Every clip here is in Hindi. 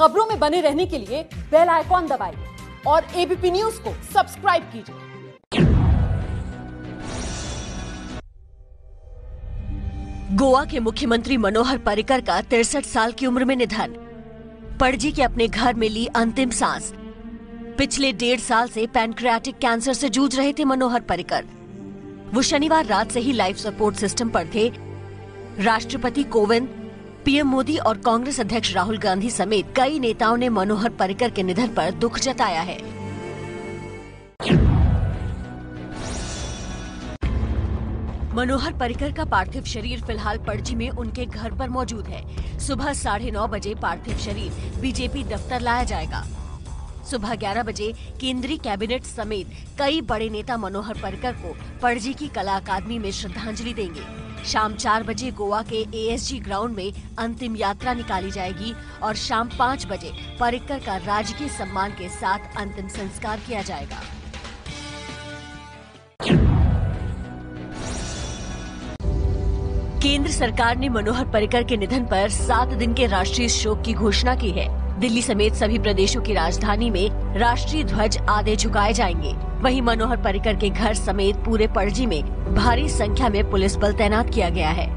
खबरों में बने रहने के लिए बेल आइकॉन दबाइए और एबीपी न्यूज़ को सब्सक्राइब कीजिए। गोवा के मुख्यमंत्री मनोहर पर्रिकर का तिरसठ साल की उम्र में निधन। पणजी के अपने घर में ली अंतिम सांस। पिछले डेढ़ साल से पैनक्रियाटिक कैंसर से जूझ रहे थे मनोहर पर्रिकर। वो शनिवार रात से ही लाइफ सपोर्ट सिस्टम पर थे। राष्ट्रपति कोविंद पीएम मोदी और कांग्रेस अध्यक्ष राहुल गांधी समेत कई नेताओं ने मनोहर पर्रिकर के निधन पर दुख जताया है। मनोहर पर्रिकर का पार्थिव शरीर फ़िलहाल पणजी में उनके घर पर मौजूद है। सुबह साढ़े नौ बजे पार्थिव शरीर बीजेपी दफ्तर लाया जाएगा। सुबह 11 बजे केंद्रीय कैबिनेट समेत कई बड़े नेता मनोहर पर्रिकर को पणजी की कला अकादमी में श्रद्धांजलि देंगे। शाम चार बजे गोवा के एएसजी ग्राउंड में अंतिम यात्रा निकाली जाएगी और शाम पाँच बजे पर्रिकर का राजकीय सम्मान के साथ अंतिम संस्कार किया जाएगा। केंद्र सरकार ने मनोहर पर्रिकर के निधन पर सात दिन के राष्ट्रीय शोक की घोषणा की है। दिल्ली समेत सभी प्रदेशों की राजधानी में राष्ट्रीय ध्वज आधे झुकाए जाएँगे। वहीं मनोहर पर्रिकर के घर समेत पूरे पणजी में भारी संख्या में पुलिस बल तैनात किया गया है।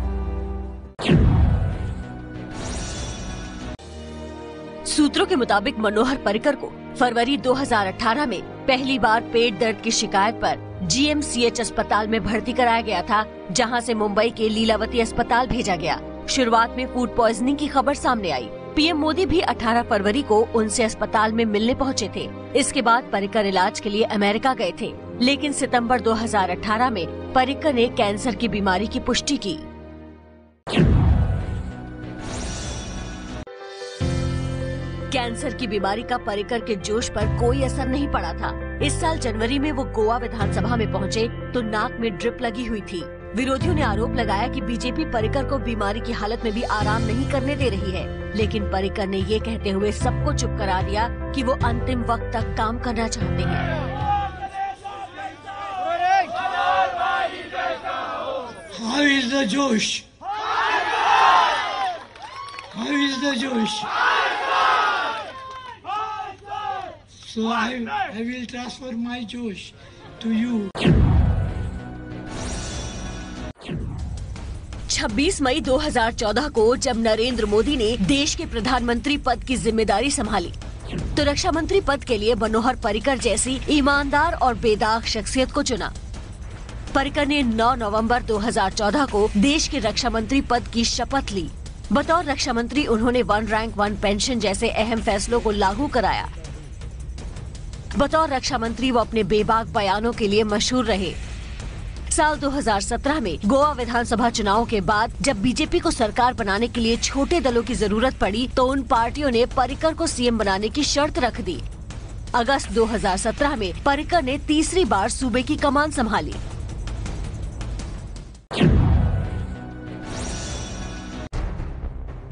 सूत्रों के मुताबिक मनोहर पर्रिकर को फरवरी 2018 में पहली बार पेट दर्द की शिकायत पर जीएमसीएच अस्पताल में भर्ती कराया गया था, जहाँ से मुंबई के लीलावती अस्पताल भेजा गया। शुरुआत में फ़ूड पॉइजनिंग की खबर सामने आई। पीएम मोदी भी 18 फरवरी को उनसे अस्पताल में मिलने पहुँचे थे। इसके बाद पर्रिकर इलाज के लिए अमेरिका गए थे। लेकिन सितंबर 2018 में पर्रिकर ने कैंसर की बीमारी की पुष्टि की। कैंसर की बीमारी का पर्रिकर के जोश पर कोई असर नहीं पड़ा था। इस साल जनवरी में वो गोवा विधानसभा में पहुँचे तो नाक में ड्रिप लगी हुई थी। विरोधियों ने आरोप लगाया कि बीजेपी परिकर को बीमारी की हालत में भी आराम नहीं करने दे रही है लेकिन पर्रिकर ने ये कहते हुए सबको चुप करा दिया कि वो अंतिम वक्त तक काम करना चाहते हैं? So I, I will transfer my to you. 26 मई 2014 को जब नरेंद्र मोदी ने देश के प्रधानमंत्री पद की ज़िम्मेदारी संभाली तो रक्षा मंत्री पद के लिए मनोहर पर्रिकर जैसी ईमानदार और बेदाग शख्सियत को चुना। पर्रिकर ने 9 नवंबर 2014 को देश के रक्षा मंत्री पद की शपथ ली। बतौर रक्षा मंत्री उन्होंने वन रैंक, वन पेंशन जैसे अहम फैसलों को लागू कराया। बतौर रक्षा मंत्री वो अपने बेबाक बयानों के लिए मशहूर रहे। साल 2017 में गोवा विधानसभा चुनाव के बाद जब बीजेपी को सरकार बनाने के लिए छोटे दलों की ज़रूरत पड़ी तो उन पार्टियों ने परिकर को सीएम बनाने की शर्त रख दी। अगस्त 2017 में पर्रिकर ने तीसरी बार सूबे की कमान संभाली।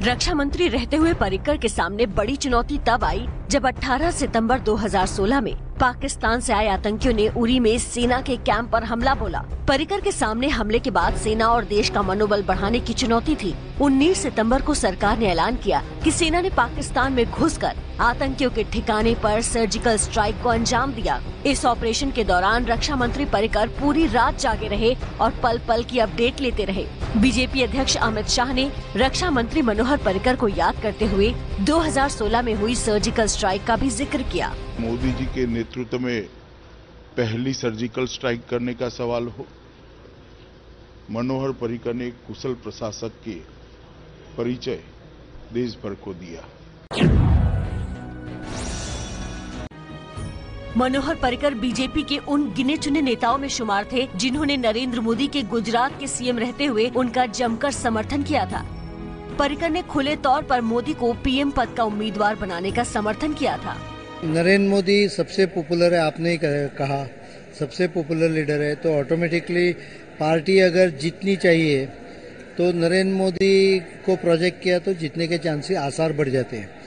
रक्षा मंत्री रहते हुए पर्रिकर के सामने बड़ी चुनौती तब आई, जब 18 सितंबर 2016 में पाकिस्तान से आए आतंकियों ने उरी में सेना के कैंप पर हमला बोला। परिकर के सामने हमले के बाद सेना और देश का मनोबल बढ़ाने की चुनौती थी। 19 सितंबर को सरकार ने ऐलान किया कि सेना ने पाकिस्तान में घुसकर आतंकियों के ठिकाने पर सर्जिकल स्ट्राइक को अंजाम दिया। इस ऑपरेशन के दौरान रक्षा मंत्री परिकर पूरी रात जागे रहे और पल पल की अपडेट लेते रहे। बीजेपी अध्यक्ष अमित शाह ने रक्षा मंत्री मनोहर परिकर को याद करते हुए 2016 में हुई सर्जिकल स्ट्राइक का भी ज़िक्र किया। मोदी जी के नेतृत्व में पहली सर्जिकल स्ट्राइक करने का सवाल हो। मनोहर परिकर ने कुशल प्रशासक के परिचय देश भर को दिया। मनोहर पर्रिकर बीजेपी के उन गिने चुने नेताओं में शुमार थे, जिन्होंने नरेंद्र मोदी के गुजरात के सीएम रहते हुए उनका जमकर समर्थन किया था। पर्रिकर ने खुले तौर पर मोदी को पीएम पद का उम्मीदवार बनाने का समर्थन किया था। नरेंद्र मोदी सबसे पॉपुलर है, आपने कहा सबसे पॉपुलर लीडर है तो ऑटोमेटिकली पार्टी अगर जीतनी चाहिए तो नरेंद्र मोदी को प्रोजेक्ट किया तो जीतने के चांसेस आसार बढ़ जाते हैं।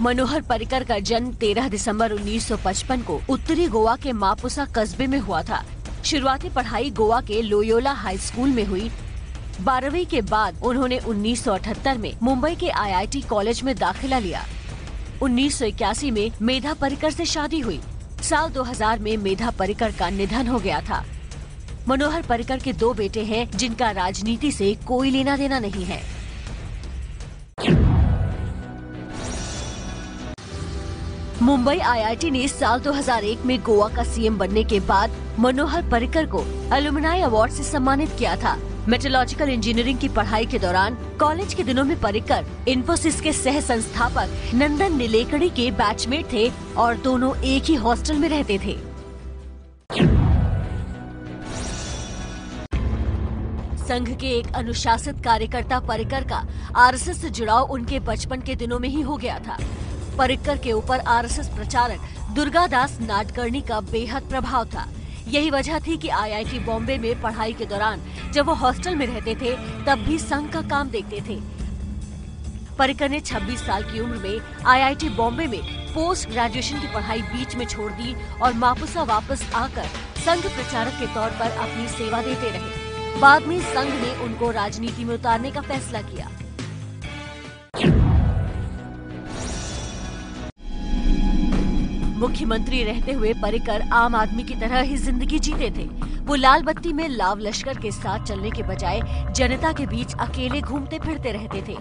मनोहर परिकर का जन्म 13 दिसंबर 1955 को उत्तरी गोवा के मापुसा कस्बे में हुआ था। शुरुआती पढ़ाई गोवा के लोयोला हाई स्कूल में हुई। बारहवीं के बाद उन्होंने 1978 में मुंबई के आईआईटी कॉलेज में दाखिला लिया। 1981 में मेधा परिकर से शादी हुई। साल 2000 में मेधा परिकर का निधन हो गया था। मनोहर परिकर के दो बेटे हैं जिनका राजनीति से कोई लेना देना नहीं है। मुंबई आईआईटी ने साल 2001 में गोवा का सीएम बनने के बाद मनोहर पर्रिकर को एलुमनाई अवार्ड से सम्मानित किया था। मेट्रोलॉजिकल इंजीनियरिंग की पढ़ाई के दौरान कॉलेज के दिनों में पर्रिकर इन्फोसिस के सह संस्थापक नंदन नीलेकड़ी के बैचमेट थे और दोनों एक ही हॉस्टल में रहते थे। संघ के एक अनुशासित कार्यकर्ता परिकर का आरएसएस से जुड़ाव उनके बचपन के दिनों में ही हो गया था। परिकर के ऊपर आरएसएस प्रचारक दुर्गादास नाडकर्णी का बेहद प्रभाव था। यही वजह थी कि आईआईटी बॉम्बे में पढ़ाई के दौरान जब वो हॉस्टल में रहते थे, तब भी संघ का काम देखते थे। परिकर ने 26 साल की उम्र में आईआईटी बॉम्बे में पोस्ट ग्रेजुएशन की पढ़ाई बीच में छोड़ दी और मापुसा वापस आकर संघ प्रचारक के तौर पर अपनी सेवा देते रहे। बाद में संघ ने उनको राजनीति में उतारने का फैसला किया। मुख्यमंत्री रहते हुए परिकर आम आदमी की तरह ही ज़िंदगी जीते थे। वो लाल बत्ती में लाव लश्कर के साथ चलने के बजाय जनता के बीच अकेले घूमते फिरते रहते थे।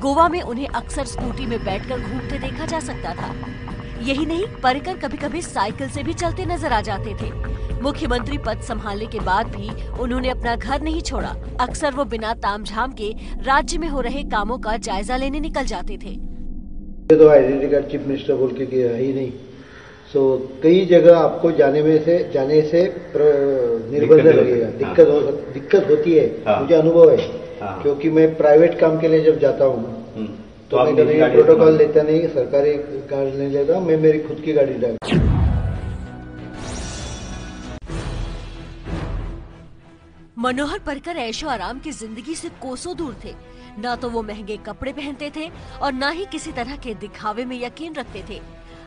गोवा में उन्हें अक्सर स्कूटी में बैठकर घूमते देखा जा सकता था। यही नहीं, परिकर कभी कभी साइकिल से भी चलते नज़र आ जाते थे। मुख्यमंत्री पद संभालने के बाद भी उन्होंने अपना घर नहीं छोड़ा। अक्सर वो बिना तामझाम के राज्य में हो रहे कामों का जायजा लेने निकल जाते थे। तो कार्ड चीफ मिनिस्टर बोल के ही नहीं। सो कई जगह आपको जाने में से जाने से प्र- निर्बंध दिक्कत होती लगेगा है, दिक्कत हो। दिक्कत होती है। हाँ। मुझे अनुभव है। हाँ। क्योंकि मैं प्राइवेट काम के लिए जब जाता हूँ हम्म। तो मैं कभी प्रोटोकॉल लेता नहीं सरकारी गाड़ी नहीं लेता मैं मेरी खुद की गाड़ी ड्राइव मनोहर परिकर ऐशो आराम की ज़िंदगी से कोसों दूर थे। न तो वो महँगे कपड़े पहनते थे और न ही किसी तरह के दिखावे में यकीन रखते थे।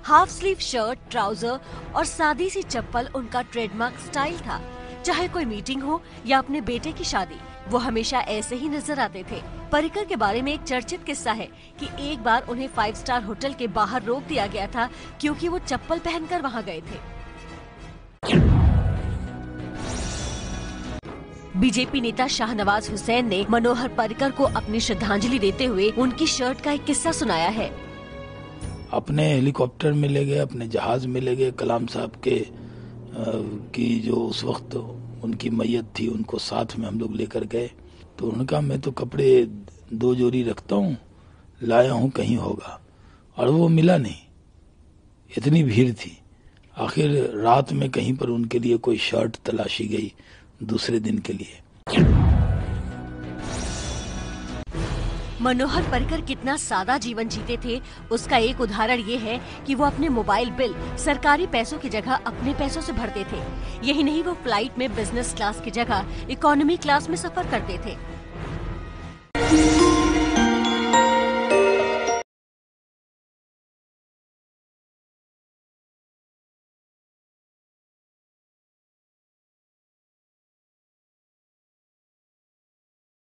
हाफ़ स्लीव शर्ट, ट्राउज़र और सादी सी चप्पल उनका ट्रेडमार्क स्टाइल था। चाहे कोई मीटिंग हो या अपने बेटे की शादी, वो हमेशा ऐसे ही नज़र आते थे। परिकर के बारे में एक चर्चित किस्सा है कि एक बार उन्हें फाइव स्टार होटल के बाहर रोक दिया गया था क्योंकि वो चप्पल पहनकर वहाँ गए थे। बीजेपी नेता शाहनवाज हुसैन ने मनोहर पर्रिकर को अपनी श्रद्धांजलि देते हुए उनकी शर्ट का एक किस्सा सुनाया है। अपने हेलीकॉप्टर में ले गए अपने जहाज़ में ले गए कलाम साहब के अ, की जो उस वक्त उनकी मैयत थी उनको साथ में हम लोग लेकर गए। तो उन्होंने कहा मैं तो कपड़े दो जोड़ी रखता हूँ लाया हूँ कहीं होगा। और वो मिला नहीं। इतनी भीड़ थी। आखिर रात में कहीं पर उनके लिए कोई शर्ट तलाशी गई दूसरे दिन के लिए। मनोहर पर्रिकर कितना सादा जीवन जीते थे। उसका एक उदाहरण ये है कि वो अपने मोबाइल बिल सरकारी पैसों की जगह अपने पैसों से भरते थे। यही नहीं, वो फ़्लाइट में बिज़नेस क्लास की जगह इकोनॉमी क्लास में सफ़र करते थे।